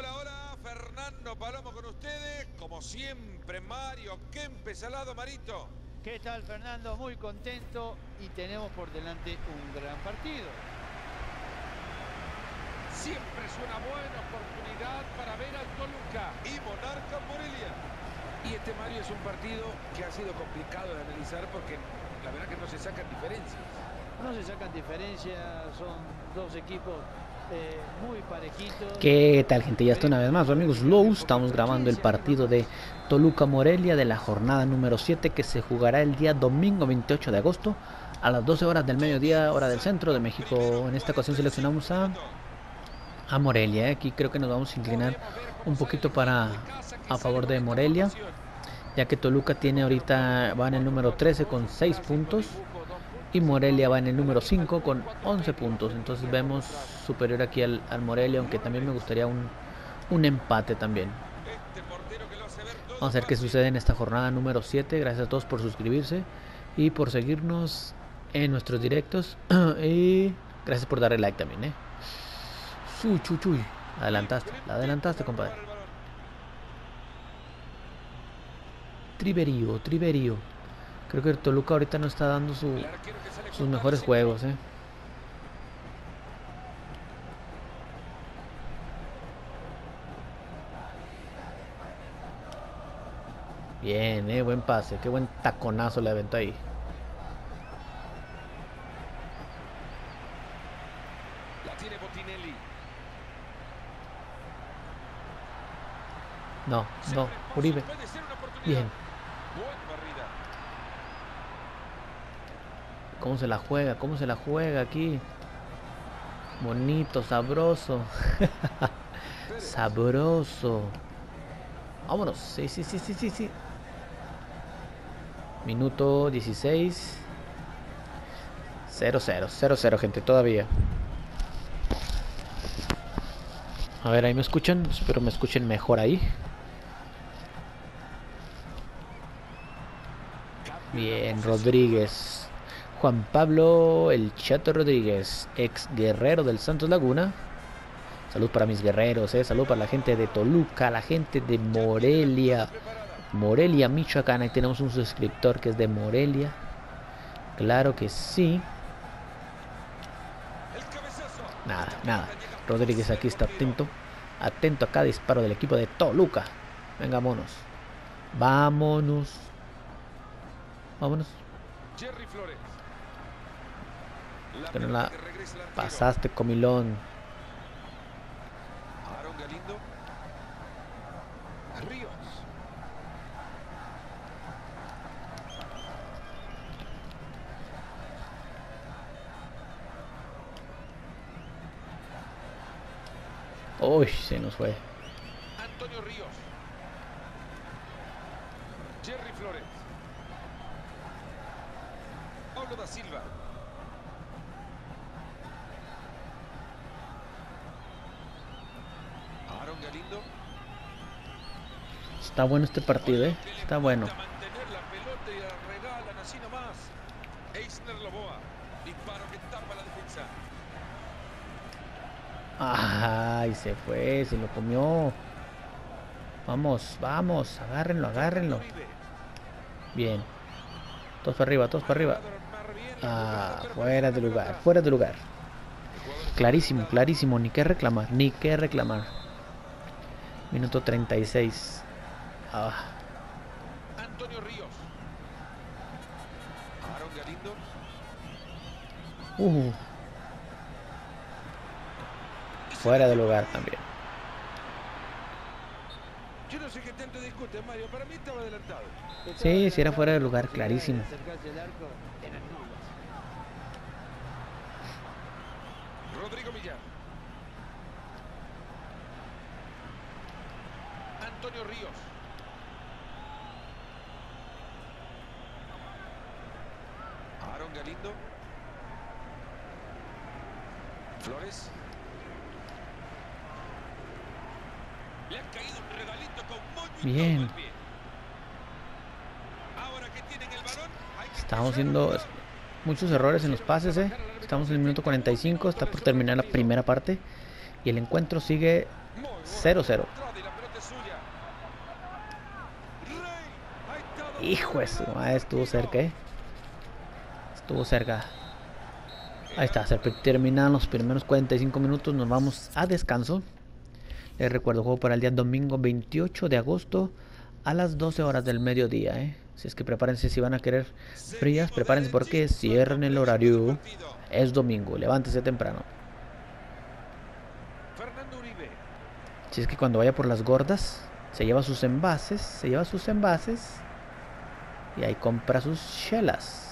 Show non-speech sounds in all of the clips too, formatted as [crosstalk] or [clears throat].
Hola, hola, Fernando Palomo con ustedes. Como siempre, Mario Kempes al lado, Marito. ¿Qué tal, Fernando? Muy contento y tenemos por delante un gran partido. Siempre es una buena oportunidad para ver al Toluca. Y Monarca Morelia. Y este Mario es un partido que ha sido complicado de analizar porque la verdad que no se sacan diferencias. No se sacan diferencias, son dos equipos. ¿Qué tal gente? Ya está una vez más, amigos Low. Estamos grabando el partido de Toluca Morelia de la jornada número 7 que se jugará el día domingo 28 de agosto a las 12 horas del mediodía, hora del centro de México. En esta ocasión seleccionamos a, a Morelia. ¿eh? Aquí creo que nos vamos a inclinar un poquito para a favor de Morelia, ya que Toluca tiene ahorita va en el número 13 con 6 puntos y Morelia va en el número 5 con 11 puntos. Entonces vemos superior aquí al, al Morelia, aunque también me gustaría un, un empate también. Vamos a ver qué sucede en esta jornada número 7. Gracias a todos por suscribirse y por seguirnos en nuestros directos. [clears throat] y gracias por darle like también, ¿eh? Su, chu, chuy. Adelantaste, la adelantaste, compadre. Triverío, Triverío. Creo que el Toluca ahorita no está dando su, sus mejores juegos, ¿eh? Bien, eh, buen pase, qué buen taconazo le aventó ahí. La tiene Botinelli. No, no, Uribe. Bien. Buen barrida. ¿Cómo se la juega? ¿Cómo se la juega aquí? Bonito, sabroso. [laughs] sabroso. Vámonos. Sí, sí, sí, sí, sí, sí. Minuto 16. 0-0. 0-0, gente, todavía. A ver, ahí me escuchan. Espero me escuchen mejor ahí. Bien, Rodríguez. Juan Pablo El Chato Rodríguez, ex guerrero del Santos Laguna. Salud para mis guerreros, eh. salud para la gente de Toluca, la gente de Morelia. Morelia, Michoacán. Ahí tenemos un suscriptor que es de Morelia. Claro que sí. Nada, nada. Rodríguez aquí está atento. Atento a cada disparo del equipo de Toluca. Venga, vámonos. Vámonos. Vámonos. Que no la pasaste, comilón. Aaron Galindo. Ríos. Uy, se nos fue. Antonio Ríos. Jerry Flores. Pablo da Silva. Está bueno este partido, eh. Está bueno. Ay, se fue, se lo comió. Vamos, vamos, agárrenlo, agárrenlo. Bien. Todos para arriba, todos para arriba. Ah, fuera de lugar, fuera de lugar. Clarísimo, clarísimo, ni que reclamar, ni que reclamar. Minuto 36. Ah, Antonio Ríos. Aaron Galindo. uh. Fuera de lugar también. Yo no sé qué tanto discuten, Mario. Para mí estaba adelantado. Sí, si era fuera de lugar, clarísimo. Rodrigo Millar. Antonio Ríos. Aaron Galindo. Flores. Le ha caído un regalito con moño Bien. todo al pie. Ahora que tienen el balón, hay que Estamos haciendo muchos errores en los pases, eh. Estamos en el minuto 45, está por terminar la primera parte. Y el encuentro sigue 0-0. Entrada y la pelota es suya. Rey, ha estado Hijo madre, estuvo cerca, ¿eh? Estuvo cerca. Ahí está, se terminan los primeros 45 minutos, nos vamos a descanso. Les recuerdo, juego para el día domingo 28 de agosto a las 12 horas del mediodía, ¿eh? Si es que prepárense, si van a querer frías, prepárense porque cierran el horario. Es domingo, levántese temprano. Si es que cuando vaya por las gordas, se lleva sus envases, se lleva sus envases y ahí compra sus chelas.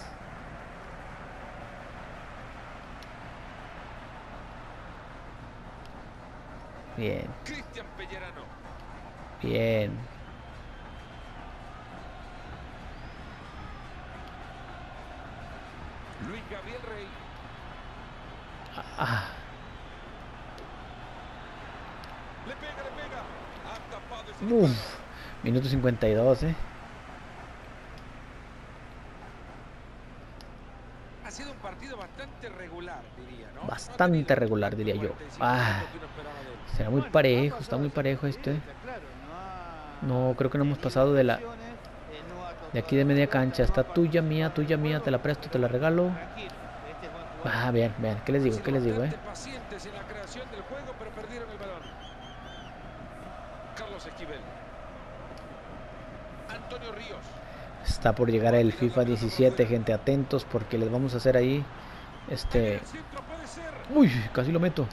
Bien, bien. Luis Gabriel Rey. Ah, Le pega, le pega. Ha tapado ese uf, minuto 52, eh. Ha sido un partido bastante regular, diría, ¿no? Bastante regular, diría yo. 45 Ah. Será muy parejo, está muy parejo este. No, creo que no hemos pasado de la de aquí de media cancha. Está tuya, mía, tuya, mía, te la presto, te la regalo. Ah, bien, bien. ¿Qué les digo? ¿Qué les digo, eh? Está por llegar el FIFA 17, gente, atentos porque les vamos a hacer ahí este uy, casi lo meto.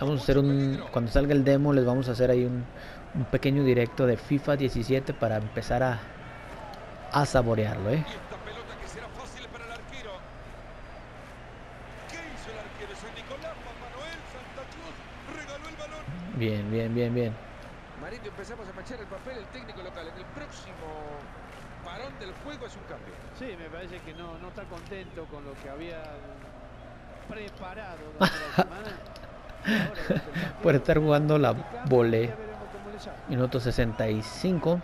Vamos a hacer un cuando salga el demo les vamos a hacer ahí un, pequeño directo de FIFA 17 para empezar a a saborearlo, eh. Bien, bien, bien, bien. Marito, empezamos a manchar el papel el técnico local. En el próximo parón del juego es un cambio. Sí, me parece que no, no está contento con lo que había preparado [laughs] semana. Por estar jugando la sale. Minuto 65.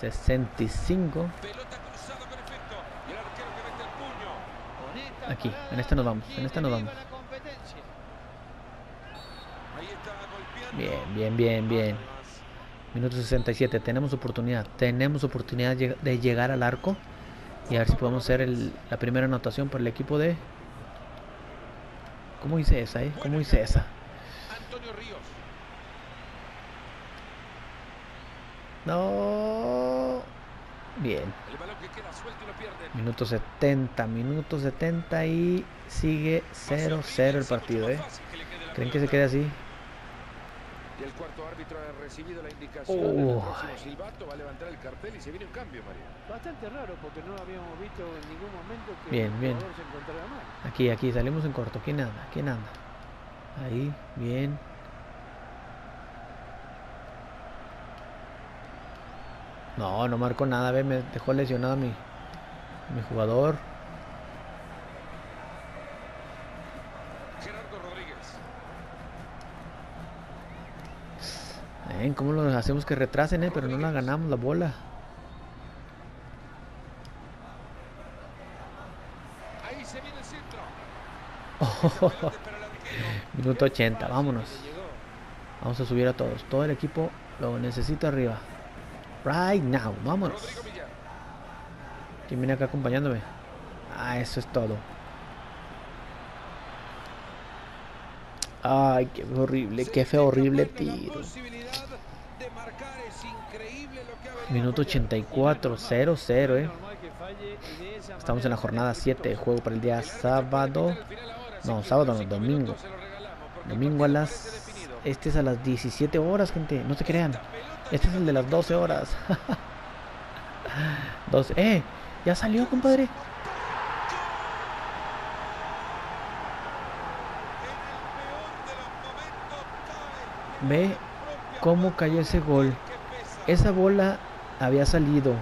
65. Pelota cruzada con efecto. Y el arquero que mete el puño. Con esta Aquí, en este nos vamos, en este nos vamos. Bien, bien, bien, bien. Minuto 67. Tenemos oportunidad. Tenemos oportunidad de llegar al arco. Y a ver si podemos hacer el- la primera anotación para el equipo de... ¿Cómo hice esa, eh? ¿Cómo hice esa? Antonio Ríos. No. Bien. Minuto 70. Minuto 70 y sigue 0-0 el partido, eh. ¿Creen que se quede así? Y el cuarto árbitro ha recibido la indicación. Oh. El próximo silbato va a levantar el cartel y se viene un cambio, María. Bastante raro porque no habíamos visto en ningún momento que Bien, el bien. jugador se encontrara mal. Aquí, aquí, salimos en corto. ¿Quién anda? ¿Quién anda? Ahí, bien. No, no marcó nada, ve, me dejó lesionado mi, mi jugador. Gerardo Rodríguez. Ven, ¿Cómo lo hacemos que retrasen, eh? Pero no la ganamos la bola. Ahí se viene el centro. Oh, [laughs] minuto 80, vámonos. Vamos a subir a todos. Todo el equipo lo necesita arriba. Right now, vámonos. ¿Quién viene acá acompañándome? Ah, eso es todo. Ay, qué horrible, qué feo, horrible tiro. Minuto 84, 0-0, eh. De Estamos en la jornada sea 7, exitoso. juego para el día sábado. No, sábado no, domingo. Domingo a las... Este es a las 17 horas, gente. No se crean. Este es el de las 12 horas. [laughs] 12. ¡Eh! Ya salió, compadre. Ve cómo cayó ese gol. Esa bola había salido.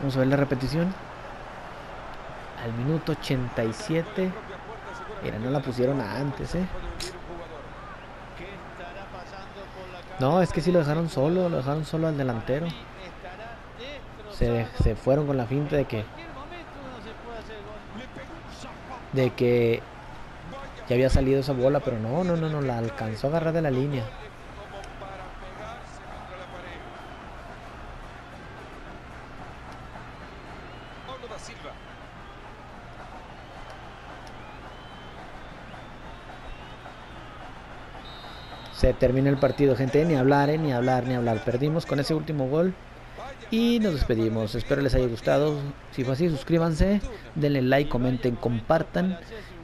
Vamos a ver la repetición. Al minuto 87. Mira, no la pusieron antes, eh. ¿Qué estará pasando por la cabeza No, es que sí lo dejaron solo, lo dejaron solo al delantero. Se, se fueron con la finta de que, En cualquier Ya había salido esa bola, pero no, no, no, no, la alcanzó a agarrar de la línea. Se termina el partido, gente. Ni hablar, eh, ni hablar, ni hablar. Perdimos con ese último gol. Y nos despedimos. Espero les haya gustado. Si fue así, suscríbanse, denle like, comenten, compartan.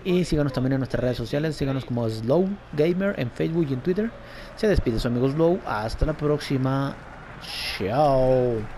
Y síganos también en nuestras redes sociales. Síganos como Slow Gamer en Facebook y en Twitter. Se despide su amigo Slow. Hasta la próxima. Chao.